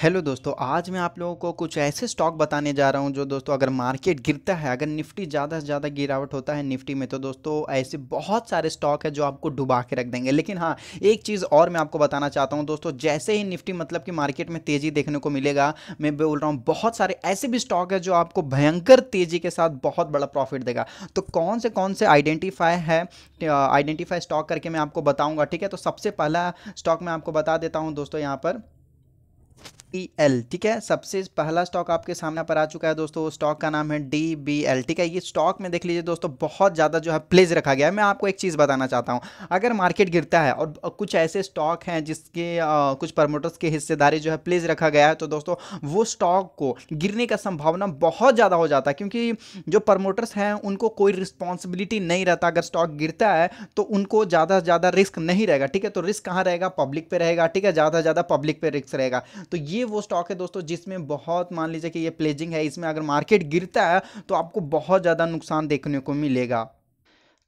Hello दोस्तों, आज मैं आप लोगों को कुछ ऐसे स्टॉक बताने जा रहा हूँ जो दोस्तों अगर मार्केट गिरता है, अगर निफ्टी ज़्यादा से ज़्यादा गिरावट होता है निफ्टी में तो दोस्तों ऐसे बहुत सारे स्टॉक है जो आपको डुबा के रख देंगे। लेकिन हाँ एक चीज़ और मैं आपको बताना चाहता हूँ दोस्तों, जैसे ही निफ्टी मतलब कि मार्केट में तेज़ी देखने को मिलेगा, मैं बोल रहा हूँ बहुत सारे ऐसे भी स्टॉक है जो आपको भयंकर तेज़ी के साथ बहुत बड़ा प्रॉफिट देगा। तो कौन से कौन से आइडेंटिफाई है आइडेंटिफाई स्टॉक करके मैं आपको बताऊँगा, ठीक है? तो सबसे पहला स्टॉक मैं आपको बता देता हूँ दोस्तों यहाँ पर। डी एल ठीक है? सबसे पहला स्टॉक आपके सामने पर आ चुका है दोस्तों स्टॉक का नाम है डी बी एल ठीक है? ये स्टॉक में देख लीजिए दोस्तों बहुत ज़्यादा जो है प्लेज रखा गया है। मैं आपको एक चीज़ बताना चाहता हूँ अगर मार्केट गिरता है और कुछ ऐसे स्टॉक हैं जिसके आ, कुछ प्रमोटर्स की हिस्सेदारी जो है प्लेज रखा गया है तो दोस्तों वो स्टॉक को गिरने का संभावना बहुत ज़्यादा हो जाता है क्योंकि जो प्रमोटर्स हैं उनको कोई रिस्पॉन्सिबिलिटी नहीं रहता। अगर स्टॉक गिरता है तो उनको ज़्यादा से ज़्यादा रिस्क नहीं रहेगा ठीक है? तो रिस्क कहाँ रहेगा? पब्लिक पर रहेगा ठीक है? ज़्यादा से ज़्यादा पब्लिक पर रिस्क रहेगा। तो ये ये वो स्टॉक है दोस्तों, जिसमें बहुत, मान लीजिए कि ये प्लेजिंग है, इसमें अगर मार्केट गिरता है तो आपको बहुत ज़्यादा नुकसान देखने को मिलेगा।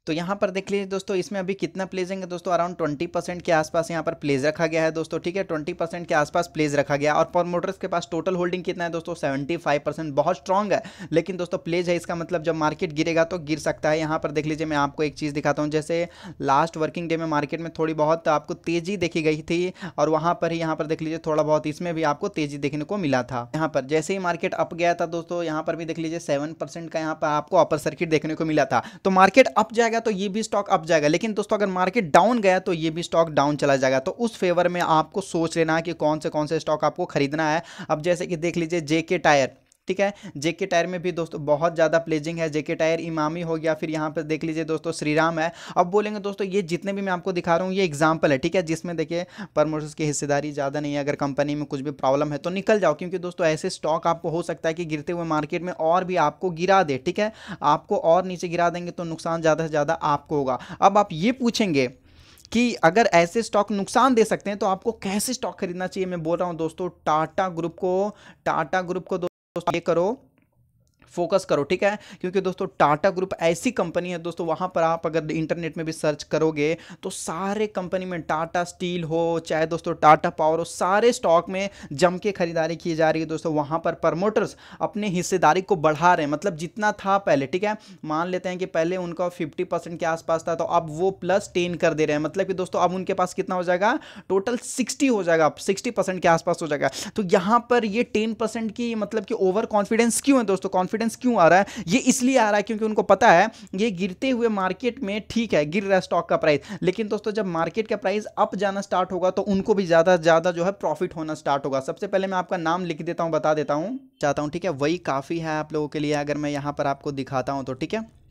तो यहाँ पर देख लीजिए दोस्तों, इसमें अभी कितना प्लेजिंग है दोस्तों? अराउंड ट्वेंटी परसेंट के आसपास यहाँ पर प्लेज रखा गया है दोस्तों, ठीक है? ट्वेंटी परसेंट के आसपास प्लेज रखा गया और प्रमोटर्स के पास टोटल होल्डिंग कितना है दोस्तों? सेवेंटी फाइव परसेंट बहुत स्ट्रॉग है। लेकिन दोस्तों प्लेज है इसका मतलब जब मार्केट गिरेगा तो गिर सकता है। यहाँ पर देख लीजिए मैं आपको एक चीज़ दिखाता हूँ, जैसे लास्ट वर्किंग डे में मार्केट में थोड़ी बहुत आपको तेज़ी देखी गई थी और वहाँ पर ही यहाँ पर देख लीजिए थोड़ा बहुत इसमें भी आपको तेज़ी देखने को मिला था। यहाँ पर जैसे ही मार्केट अप गया था दोस्तों, यहाँ पर भी देख लीजिए सेवन का यहाँ पर आपको अपर सर्किट देखने को मिला था। तो मार्केट अप जाएगा तो ये भी स्टॉक अप जाएगा। लेकिन दोस्तों, अगर मार्केट डाउन गया तो ये भी स्टॉक डाउन चला जाएगा। तो उस फेवर में आपको सोच लेना है कि कौन से कौन से स्टॉक आपको खरीदना है। अब जैसे कि देख लीजिए जेके टायर ठीक है? जेके टायर में भी दोस्तों बहुत ज़्यादा प्लेजिंग है। जेके टायर इमामी हो गया, फिर यहाँ पर देख लीजिए दोस्तों श्रीराम है। अब बोलेंगे दोस्तों, ये जितने भी मैं आपको दिखा रहा हूँ, ये एग्ज़ाम्पल है, ठीक है? जिसमें देखिए प्रमोटर्स की हिस्सेदारी ज़्यादा नहीं है। अगर कंपनी में कुछ भी प्रॉब्लम है तो निकल जाओ, क्योंकि दोस्तों ऐसे स्टॉक आपको हो सकता है कि गिरते हुए मार्केट में और भी आपको गिरा दे, ठीक है? आपको और नीचे गिरा देंगे तो नुकसान ज़्यादा से ज़्यादा आपको होगा। अब आप ये पूछेंगे कि अगर ऐसे स्टॉक नुकसान दे सकते हैं तो आपको कैसे स्टॉक खरीदना चाहिए? मैं बोल रहा हूँ दोस्तों टाटा ग्रुप को टाटा ग्रुप को दोस्तों ये करो। फोकस करो, ठीक है? क्योंकि दोस्तों, टाटा ग्रुप ऐसी कंपनी है दोस्तों, वहाँ पर आप अगर इंटरनेट में भी सर्च करोगे तो सारे कंपनी में टाटा स्टील हो, चाहे दोस्तों टाटा पावर हो, सारे स्टॉक में जम के खरीदारी की जा रही है दोस्तों। वहाँ पर प्रमोटर्स अपने हिस्सेदारी को बढ़ा रहे हैं मतलब जितना था पहले, ठीक है? मान लेते हैं कि पहले उनका फिफ्टी के आसपास था तो अब वो प्लस टेन कर दे रहे हैं। मतलब कि दोस्तों, अब उनके पास कितना हो जाएगा? टोटल सिक्सटी हो जाएगा सिक्सटी के आसपास हो जाएगा। तो यहाँ पर ये टेन की मतलब कि ओवर कॉन्फिडेंस क्यों है दोस्तों? कॉन्फिडेंस कॉन्फिडेंस क्यों आ रहा है? ये इसलिए आ रहा है क्योंकि उनको पता है, ये गिरते हुए मार्केट में ठीक है, गिर रहा है स्टॉक का प्राइस लेकिन दोस्तों, जब मार्केट का प्राइस अप जाना स्टार्ट होगा तो उनको भी ज़्यादा ज़्यादा जो है प्रॉफिट होना स्टार्ट होगा। सबसे पहले मैं आपका नाम लिख देता हूँ, बता देता हूँ, चाहता हूँ, ठीक है? वही काफ़ी है आप लोगों के लिए, अगर मैं यहाँ पर आपको दिखाता हूँ तो ठीक है?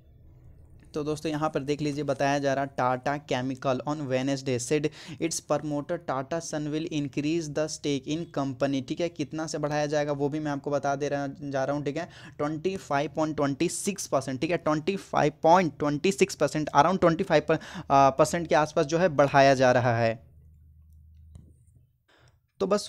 तो दोस्तों यहाँ पर देख लीजिए बताया जा रहा Tata Chemical on Wednesday said its promoter Tata Sons will increase the stake in company ठीक है, कितना से बढ़ाया जाएगा वो भी मैं आपको बता दे रहा, जा रहा हूँ, ठीक है? Twenty five point twenty six percent ठीक है? Twenty five point twenty six percent around twenty five percent के आसपास जो है बढ़ाया जा रहा है। तो बस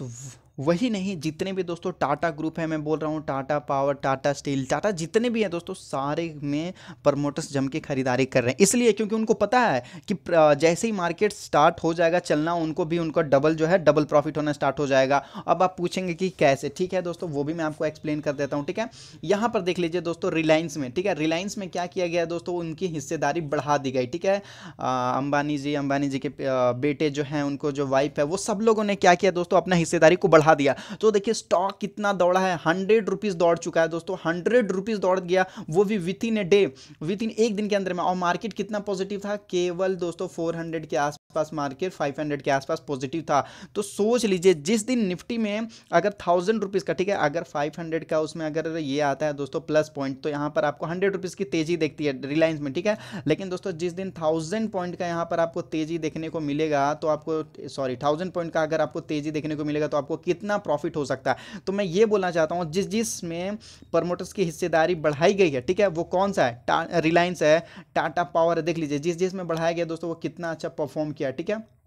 वही नहीं, जितने भी दोस्तों टाटा ग्रुप है, मैं बोल रहा हूँ, टाटा पावर, टाटा स्टील, टाटा जितने भी हैं दोस्तों, सारे में प्रमोटर्स जम के खरीदारी कर रहे हैं। इसलिए क्योंकि उनको पता है कि जैसे ही मार्केट स्टार्ट हो जाएगा, चलना, उनको भी उनका डबल जो है डबल प्रॉफिट होना स्टार्ट हो जाएगा। अब आप पूछेंगे कि कैसे? ठीक है दोस्तों, वो भी मैं आपको एक्सप्लेन कर देता हूँ, ठीक है? यहाँ पर देख लीजिए दोस्तों रिलायंस में, ठीक है? रिलायंस में क्या किया गया दोस्तों, उनकी हिस्सेदारी बढ़ा दी गई, ठीक है? अंबानी जी अंबानी जी के बेटे जो हैं, उनको जो वाइफ है, वो सब लोगों ने क्या किया दोस्तों, अपना हिस्सेदारी को बढ़ा दिया। तो देखिए स्टॉक कितना दौड़ा है? हंड्रेड रुपीज़ दौड़ चुका है दोस्तों। हंड्रेड रुपीज़ दौड़ गया, वो भी within a day within एक दिन के अंदर में। और मार्केट कितना पॉजिटिव था? केवल दोस्तों फोर हंड्रेड के आसपास मार्केट फाइव हंड्रेड के आसपास पॉजिटिव था। तो सोच लीजिए, जिस दिन निफ्टी में अगर थाउज़ेंड रुपीज़ का, ठीक है, अगर फाइव हंड्रेड का उसमें अगर ये आता है दोस्तों प्लस पॉइंट तो यहाँ पर आपको हंड्रेड रुपीज़ की तेज़ी देखती है रिलायंस में, ठीक है? लेकिन दोस्तों, जिस दिन थाउज़ेंड पॉइंट का यहाँ पर आपको तेज़ी देखने को मिलेगा तो आपको सॉरी थाउज़ेंड पॉइंट का अगर आपको तेज़ी देखने को मिलेगा तो आपको कितना प्रॉफिट हो सकता है। तो मैं ये बोलना चाहता हूँ, जिस जिस में प्रमोटर्स की हिस्सेदारी बढ़ाई गई है, ठीक है? वो कौन सा है? रिलायंस है टाटा पावर है, देख लीजिए, जिस जिस में बढ़ाया गया, दोस्तों, वो कितना अच्छा परफॉर्म किया, ठीक है?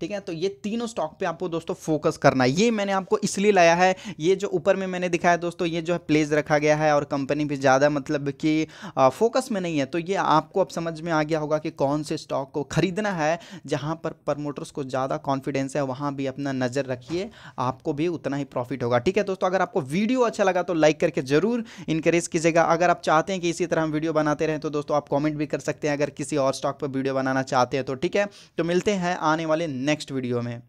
ठीक है? तो ये तीनों स्टॉक पे आपको दोस्तों फोकस करना है। ये मैंने आपको इसलिए लाया है, ये जो ऊपर में मैंने दिखाया दोस्तों, ये जो है प्लेज रखा गया है और कंपनी भी ज़्यादा मतलब कि फोकस में नहीं है। तो ये आपको अब समझ में आ गया होगा कि कौन से स्टॉक को खरीदना है, जहाँ पर प्रमोटर्स को ज़्यादा कॉन्फिडेंस है, वहाँ भी अपना नज़र रखिए, आपको भी उतना ही प्रॉफिट होगा। ठीक है दोस्तों, अगर आपको वीडियो अच्छा लगा तो लाइक करके ज़रूर इनकरेज कीजिएगा। अगर आप चाहते हैं कि इसी तरह हम वीडियो बनाते रहें तो दोस्तों आप कॉमेंट भी कर सकते हैं। अगर किसी और स्टॉक पर वीडियो बनाना चाहते हैं तो ठीक है? तो मिलते हैं आने वाले नेक्स्ट वीडियो में।